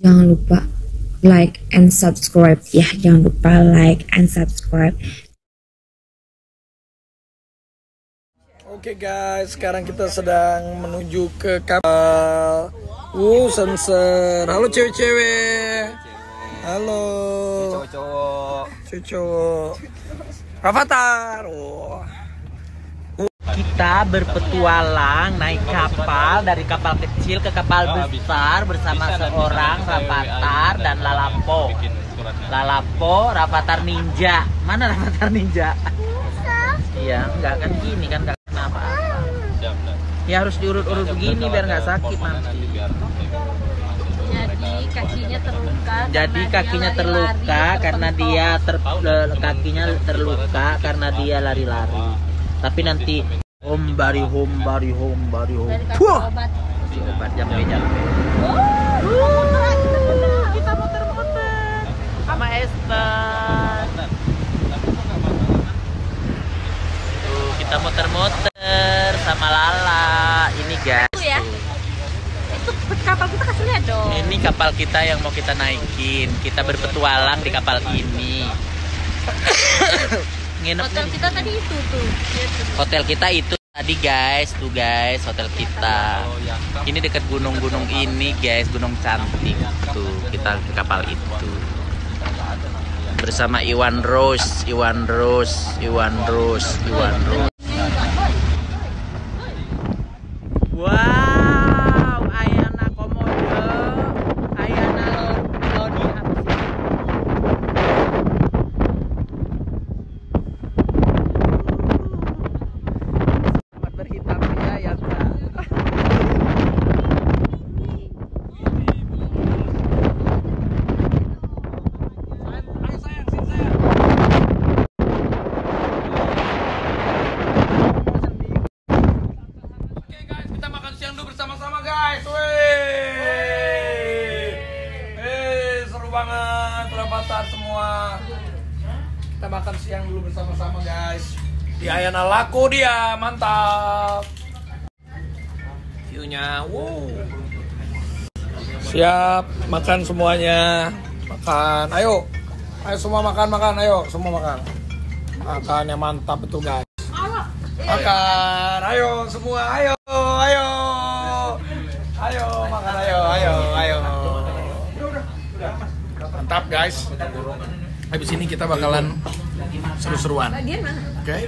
Jangan lupa like and subscribe ya. Jangan lupa like and subscribe. Oke guys, sekarang kita sedang menuju ke kapal Wuh, Semser. Halo cewek-cewek. Halo. cowok Cowok. Rafathar. Wah. Kita berpetualang naik kapal dari kapal kecil ke kapal besar bersama seorang Rapatar dan Lalapo. Lalapo, Rapatar Ninja. Mana Rapatar Ninja? Iya, enggak kan gini kan enggak kenapa. Ya harus diurut-urut begini biar nggak sakit nanti. Jadi kakinya terluka. Jadi karena kakinya dia terluka karena dia ter, le- kakinya terluka karena dia lari-lari. Tapi nanti hom bari hom bari hom bari hom. Kasih Puh! obat. Si obat jampe jampe. Kita muter-muter sama Esther. Tuh, kita muter-muter sama Lala. Ini guys. Itu ya. Itu kapal kita kasih lihat dong. Ini kapal kita yang mau kita naikin. Kita berpetualang di kapal ini. Nginep Hotel kita tadi itu tuh. Tuh. hotel kita itu tadi guys, tuh guys, hotel kita. Ini dekat gunung-gunung ini guys, gunung cantik. Tuh, kita ke kapal itu. Bersama Iwan Rose, Iwan Rose, Iwan Rose, Iwan Rose. Wow, Ayana Komodo, Ayana Lodi apa sih? Selamat berhitamnya ya Kak. Oke guys, kita makan siang dulu bersama-sama guys. Wih. Eh, seru banget Rafathar semua. Kita makan siang dulu bersama-sama guys. Di Ayana laku dia, mantap. View-nya, wow. Siap, makan semuanya. Makan, ayo. Ayo semua makan, makan, ayo. Semua makan. Makannya mantap itu guys. Makan, ayo semua, ayo. Ayo, makan, ayo, ayo, ayo. Mantap guys. Habis ini kita bakalan seru-seruan. Oke?